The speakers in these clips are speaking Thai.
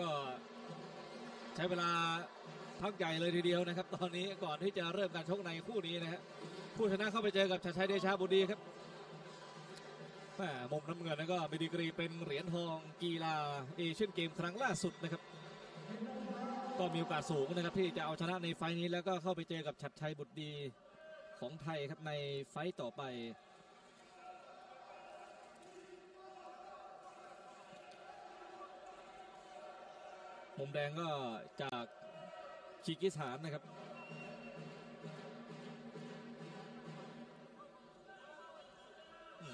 ก็ใช้เวลาพักใหญ่เลยทีเดียวนะครับ ตอนนี้ก่อนที่จะเริ่มการชกในคู่นี้นะฮะผู้ชนะเข้าไปเจอกับชัดชัยเดชาบุรีครับแหม่มุมน้ำเงินนั้นก็มีดีกรีเป็นเหรียญทองกีฬาเอเชียนเกมครั้งล่าสุดนะครับ ก็มีโอกาสสูงนะครับที่จะเอาชนะในไฟล์นี้แล้วก็เข้าไปเจอกับชัดชัยบุตรดีของไทยครับในไฟต์ต่อไป มุมแดงก็จากคีกิสถานนะครับ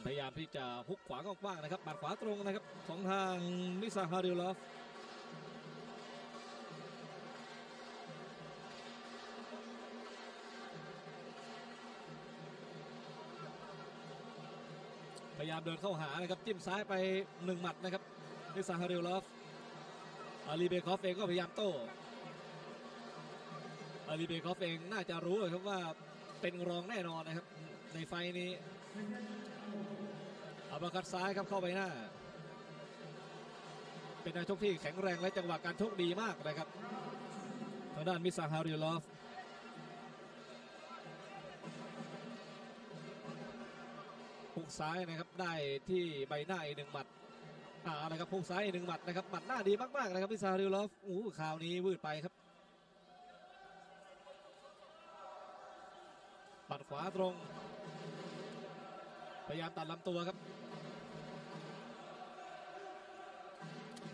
พยายามที่จะฮุกขวากว้างๆนะครับบัดขวาตรงนะครับของทางมิซาฮาริลอฟพยายามเดินเข้าหานะครับจิ้มซ้ายไปหนึ่งหมัดนะครับมิซาฮาริลอฟ อาลีเบคอฟเองก็พยายามโต้อาลีเบคอฟเองน่าจะรู้ครับว่าเป็นรองแน่นอนนะครับ ในไฟต์นี้ uppercut ซ้ายครับเข้าไปหน้า เป็นนักชกที่แข็งแรงและจังหวะการชกดีมากนะครับทางด้านมิซาฮาริลอฟพุกซ้ายนะครับได้ที่ใบหน้าอีกหนึ่งหมัด อ่าอะไรครับพุกซ้ายหนึ่งหมัดนะครับหมัดหน้าดีมากๆนะครับพิซาริลอฟอู้หูข่าวนี้วืดไปครับหมัดขวาตรง พยายามตัดลำตัวครับ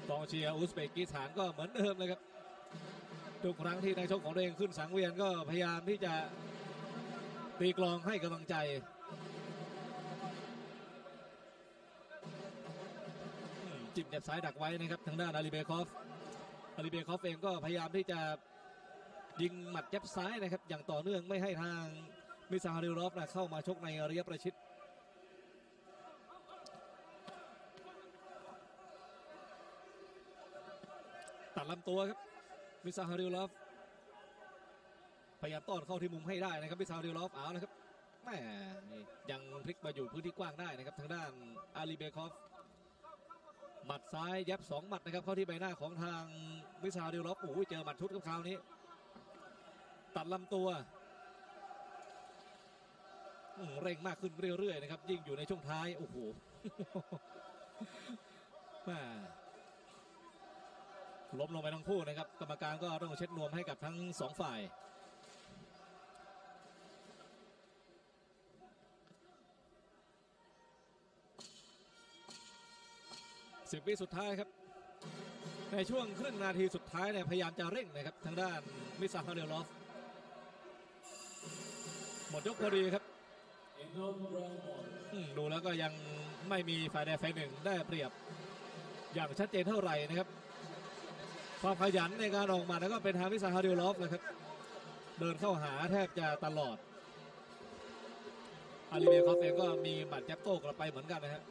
กองเชียร์อุซเบกิสถานก็เหมือนเดิมเลยครับทุกครั้งที่นายชกของตัวเองขึ้นสังเวียนก็พยายามที่จะตีกลองให้กำลังใจ จิ้มแย็บซ้ายดักไว้นะครับทางด้านอาลีเบคอฟอาลีเบคอฟเองก็พยายามที่จะยิงหมัดแย็บซ้ายนะครับ อย่างต่อเนื่องไม่ให้ทางมิซาฮาริลอฟนะเข้ามาชกในระยะประชิดตัดลำตัวครับมิซาฮาริลอฟพยายามต้อนเข้าที่มุมให้ได้นะครับมิซาฮาริลอฟเอาละครับแหมยังพลิกมาอยู่พื้นที่กว้างได้นะครับ ทางด้านอาลีเบคอฟ หมัดซ้ายแย็บสองหมัดนะครับเข้าที่ใบหน้าของทางมิซาฮาริลอฟโอ้โหเจอหมัดชุดกับคราวนี้ ตัดลำตัวเร่งมากขึ้นเรื่อยๆนะครับ ยิ่งอยู่ในช่วงท้ายโอ้โหแม่ล้มลงไปทั้งคู่นะครับ กรรมการก็ต้องเช็ดนวมให้กับทั้งสองฝ่าย สิบวิสุดท้ายครับ ในช่วงครึ่งนาทีสุดท้ายเนี่ยพยายามจะเร่งนะครับ ทางด้านมิซาฮาเดลอฟหมดยกพอดีครับอืมดูแล้วก็ยังไม่มีฝ่ายใดฝ่ายหนึ่งได้เปรียบ อย่างชัดเจนเท่าไหร่นะครับความขยันในการออกมาแล้วก็เป็นทางมิซาฮาเดลอฟนะครับ เดินเข้าหาแทบจะตลอดอาลีเบคอฟเองก็มีหมัดแจ็บโต้กลับไปเหมือนกันนะครับ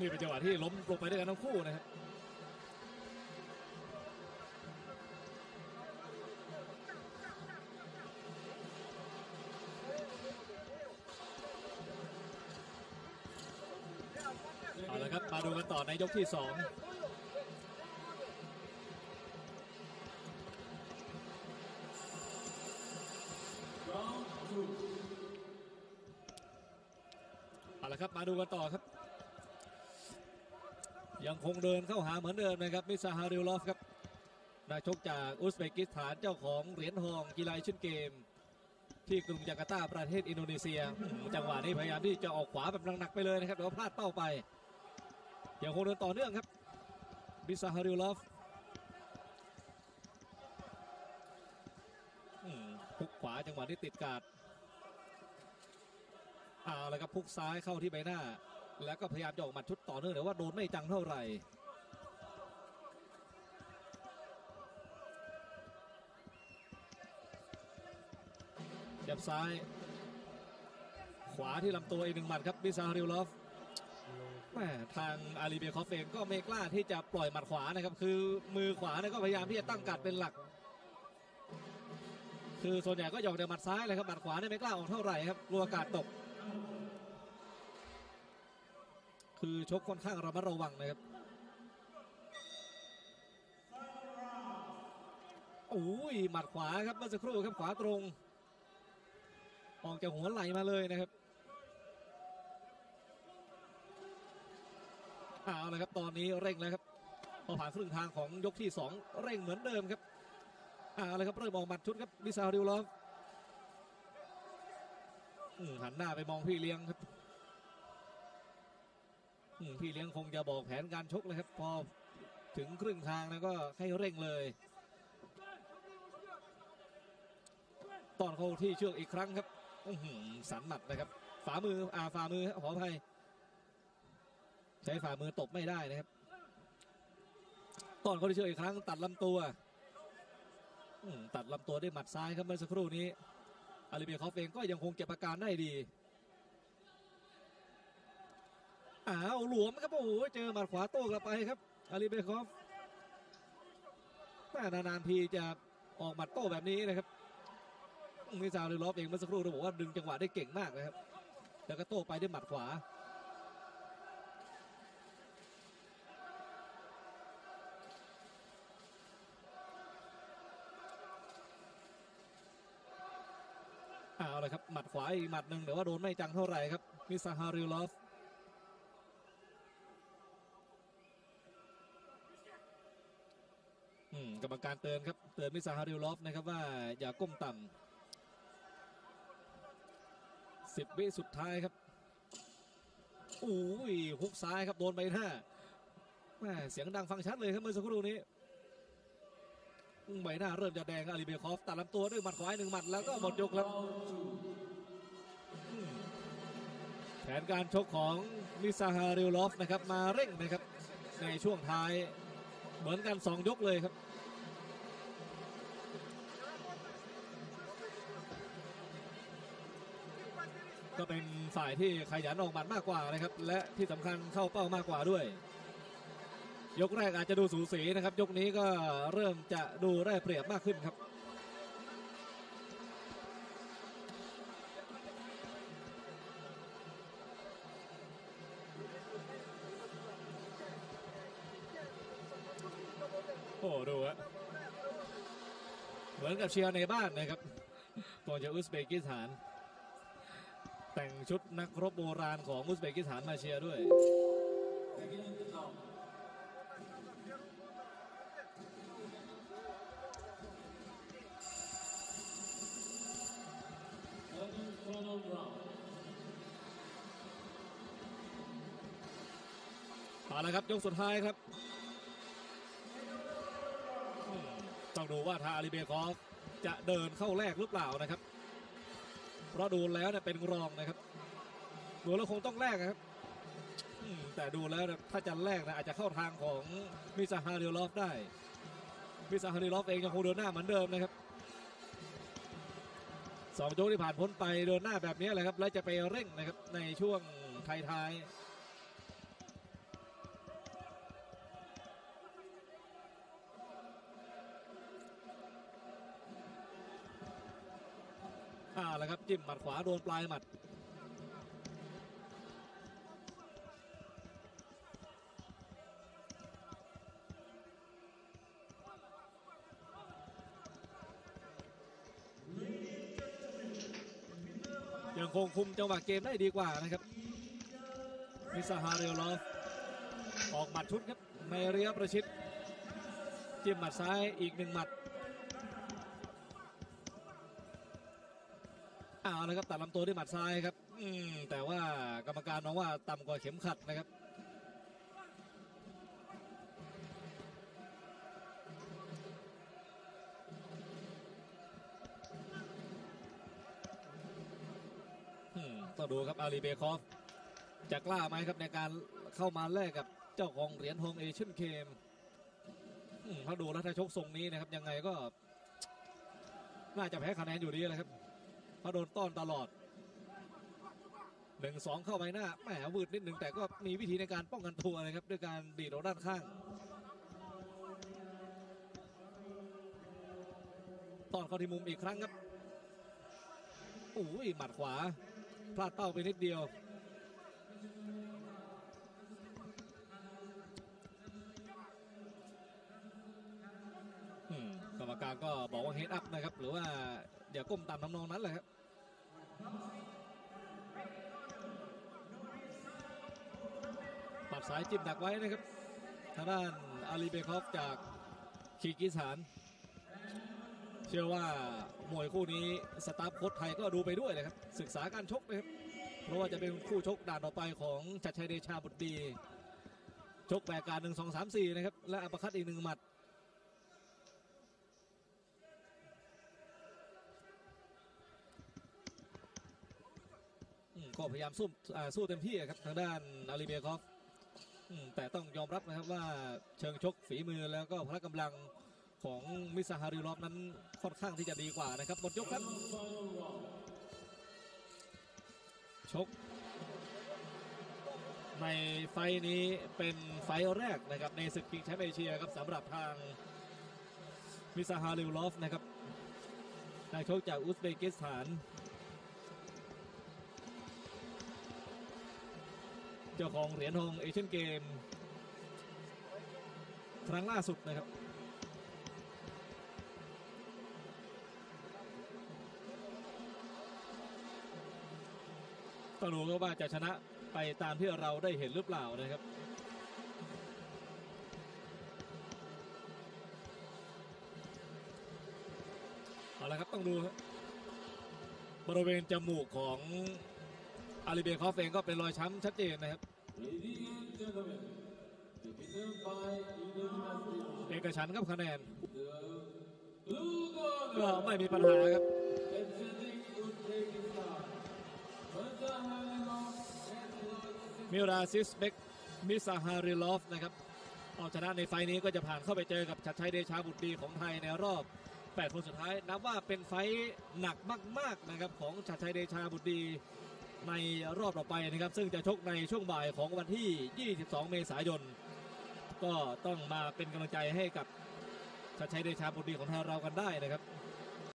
นี่เป็นจังหวะที่ล้มลงไปด้วยกันทั้งคู่นะครับเอาละครับมาดูกันต่อในยกที่สองเอาละครับมาดูกันต่อครับ ยังคงเดินเข้าหาเหมือนเดิมนะครับมิซาฮาริลลอฟครับนักชกจากอุซเบกิสถานเจ้าของเหรียญทองกีฬาเอเชียนเกมส์ ที่กรุงจาการ์ตาประเทศอินโดนีเซีย จังหวะนี้พยายามที่จะออกขวาแบบหนักๆไปเลยนะครับแต่ว่าพลาดเป้าไปยังคงเดินต่อเนื่องครับมิซาฮาริลลอฟพุกขวาจังหวะที่ติดการ์ดเอาละครับพุกซ้ายเข้าที่ใบหน้า แล้วก็พยายามจะออกหมัดชุดต่อเนื่องแต่ว่าโดนไม่จังเท่าไหร่จับซ้าย ขวาที่ลำตัวอีกหนึ่งหมัดครับมิซาริลลอฟแม่ทางอาลีเบียคอฟเองก็ไม่กล้าที่จะปล่อยหมัดขวานะครับ คือมือขวาเนี่ยก็พยายามที่จะตั้งกัดเป็นหลัก คือส่วนใหญ่ก็หยอกแต่หมัดซ้ายเลยครับหมัดขวาเนี่ยไม่กล้าออกเท่าไหร่ครับกลัวกาดตก คือชกค่อนข้างระมัดระวังนะครับโอ้ยหมัดขวาครับเมื่อสักครู่ครับขวาตรงออกจากหัวไหลมาเลยนะครับเอาละครับตอนนี้เร่งแล้วครับพอผ่านครึ่งทางของยกที่ 2 เร่งเหมือนเดิมครับเอาละครับเริ่มออกหมัดชุดครับมิซาริวลอฟอืมหันหน้าไปมองพี่เลี้ยงครับ พี่เลี้ยงคงจะบอกแผนการชกเลยครับพอถึงครึ่งทางแล้วก็ให้เร่งเลยตอนเข้าที่เชือกอีกครั้งครับสันหมัดนะครับฝ่ามืออ่าฝ่ามือขออภัยใช้ฝ่ามือตบไม่ได้นะครับตอนเข้าที่เชือกอีกครั้ง ตัดลำตัวตัดลำตัวด้วยหมัดซ้ายครับเมื่อสักครู่นี้อาลีเบียคอฟเองก็ยังคงเก็บอาการได้ดี อ้าวหลวมครับโอ้โหเจอหมัดขวาโต้กลับไปครับอาลีเบคอฟแม่นานๆทีจะออกหมัดโต้แบบนี้นะครับมิซาฮาริลอฟเองเมื่อสักครู่เราบอกว่าดึงจังหวะได้เก่งมากนะครับ แล้วก็โต้ไปด้วยหมัดขวาเอาเลยครับหมัดขวาอีกหมัดหนึ่งแต่ว่าโดนไม่จังเท่าไหร่ครับมิซาฮาริลอฟ อืม กรรมการเตือนครับเตือนมิซาฮาริลอฟนะครับว่าอย่าก้มต่ำสิบวิสุดท้ายครับอุ้ยฮุกซ้ายครับโดนไปหน้าแหมเสียงดังฟังชัดเลยครับเมื่อสักครู่นี้ใบหน้าเริ่มจะแดงอาลีเบคอฟตัดลำตัวด้วยหมัดขวาอีกหนึ่งหมัดแล้วก็หมดยกครับอืมแผนการชกของมิซาฮาริลอฟนะครับมาเร่งนะครับในช่วงท้ายเหมือนกันสองยกเลยครับ ก็เป็นฝ่ายที่ขยันออกหมัดมากกว่านะครับ และที่สำคัญเข้าเป้ามากกว่าด้วย ยกแรกอาจจะดูสูสีนะครับ ยกนี้ก็เริ่มจะดูได้เปรียบมากขึ้นครับโอ้ดูฮะเหมือนกับเชียร์ในบ้านนะครับก่อนจะอุซเบกิสถาน แต่งชุดนักรบโบราณของอุซเบกิสถานมาเชียร์ด้วยเอาละครับยกสุดท้ายครับ ต้องดูว่าทางอาลีเบคอฟจะเดินเข้าแลกหรือเปล่านะครับ เพราะดูแล้วเนี่ยเป็นรองนะครับดูแล้วคงต้องแลกนะครับแต่ดูแล้วถ้าจะแลกนะอาจจะเข้าทางของมิซาฮาริลอฟได้มิซาฮาริลอฟเองยังคงเดินหน้าเหมือนเดิมนะครับสองยกที่ผ่านพ้นไปเดินหน้าแบบนี้แหละครับและจะไปเร่งนะครับในช่วงท้ายๆ อ่าแล้วครับจิ้มหมัดขวาโดนปลายหมัดยังคงคุมจังหวะเกมได้ดีกว่านะครับมิซาฮาเรลลอฟออกหมัดชุดครับในระยประชิดจิ้มหมัดซ้ายอีกหนึ่งหมัด เละครับตัดลำตัวด้วยหมัดซ้ายครับ อืมแต่ว่ากรรมการมองว่าต่ำกว่าเข็มขัดนะครับต้องดูครับอาลีเบคอฟจะกล้าไหมครับในการเข้ามาแลกกับเจ้าของเหรียญทองเอเชียนเกมถ้าดูแล้วถ้าชกทรงนี้นะครับยังไงก็ น่าจะแพ้คะแนนอยู่ดีแหละครับ เพราโดนต้อนตลอดหนึ่งสองเข้าไปหน้าแหมวืดนิดหนึ่งแต่ก็มีวิธีในการป้องกันตัวนะครับ ด้วยการดีดออกด้านข้าง ตอนเข้าที่มุมอีกครั้งครับอุ้ยหมัดขวา พลาดเป้าไปนิดเดียว กรรมการก็บอกว่าเฮดอัพนะครับ หรือว่าอย่าก้มตามทำนองนั้นเลยครับ ปัดสายจิ้มดักไว้นะครับ ทางด้านอาลีเบคอฟจากคีกิสถาน เชื่อว่ามวยคู่นี้สตาฟโค้ชไทยก็ดูไปด้วยเลยครับ ศึกษาการชกนะครับ เพราะว่าจะเป็นคู่ชกด่านต่อไปของชัดชัยเดชาบุตรดี ชกแบกการหนึ่งสองสามสี่นะครับ และอัปคัตอีกหนึ่งหมัด อืมก็ พยายามสู้สู้เต็มที่ครับทางด้านอาลีเบียคอฟแต่ต้องยอมรับนะครับว่าเชิงชกฝีมือแล้วก็พละกำลังของมิซาฮาริลอฟนั้นค่อนข้างที่จะดีกว่านะครับหมดยกครับชกในไฟต์นี้เป็นไฟต์แรกนะครับในศึกชิงแชมป์เอเชียครับสำหรับทางมิซาฮาริลอฟนะครับนักชกจากอุซเบกิสถาน เจ้าของเหรียญทองเอเชียนเกม ครั้งล่าสุดนะครับต้องดูว่าจะชนะไปตามที่เราได้เห็นหรือเปล่านะครับเอาละครับต้องดูบริเวณจมูกของ อาลีเบคอฟเองก็เป็นรอยช้ำชัดเจนนะครับเอกฉันท์ครับคะแนนก็ไม่มีปัญหาครับมิราซิสเบกมิซาฮาริลอฟนะครับเอาชนะในไฟต์นี้ก็จะผ่านเข้าไปเจอกับฉัตร์ชัยเดชาบุตรดีของไทยในรอบ 8 คนสุดท้าย นับว่าเป็นไฟล์หนักมาก ๆ นะครับ ของชัดชัยเดชาบุตรดี ในรอบต่อไปนะครับ ซึ่งจะชกในช่วงบ่ายของวันที่ 22 เมษายน ก็ต้องมาเป็นกำลังใจให้กับชัดชัยเดชาบุตรดีของทางเรากันได้นะครับ